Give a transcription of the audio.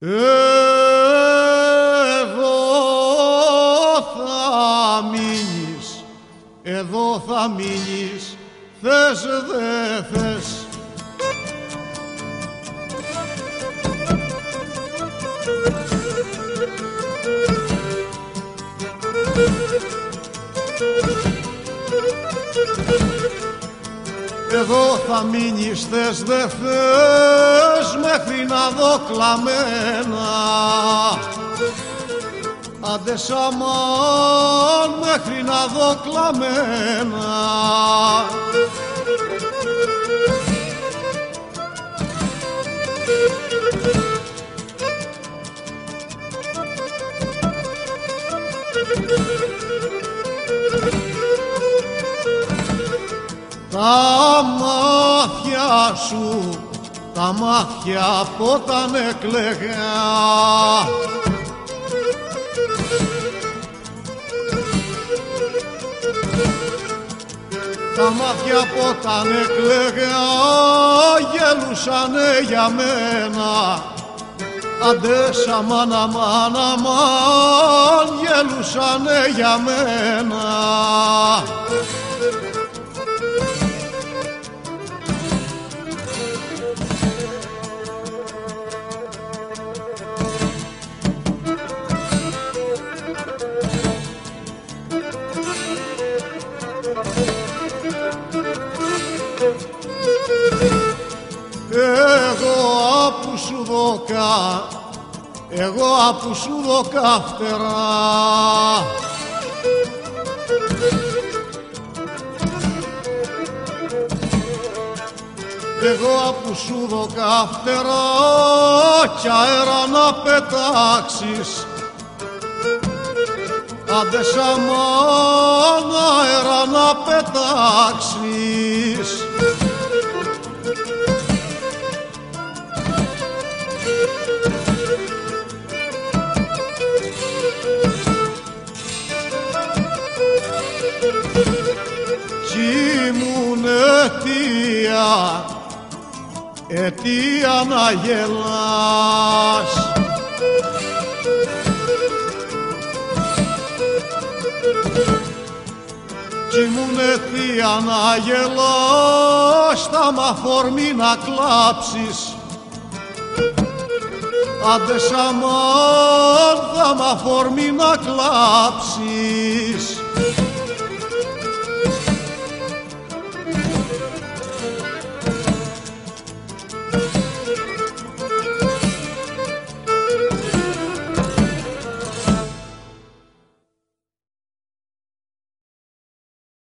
Εδώ θα μείνεις, εδώ θα μείνεις, θες δε θες. Εδώ θα μείνεις θες δε θες μέχρι να δω κλαμμένα. Άντε σαμάν μέχρι να δω κλαμμένα. Τα μάτια σου, τα μάτια από όταν έκλαιγα Τα μάτια από όταν έκλαιγα γελούσανε για μένα. Αντέ σαμάν αμάν αμάν γελούσανε για μένα δώκα, εγώ απου σου δώκα φτερά. Εγώ απου σου δώκα φτερά κι αέρα να πετάξεις Άντε σαμάν αέρα να πετάξεις ήμουν αιτία, αιτία να γελάς. Κι ήμουν αιτία να γελάς, θα μ' αφορμή να κλάψεις. Άντε σαμάν, θα μ' αφορμή να κλάψεις.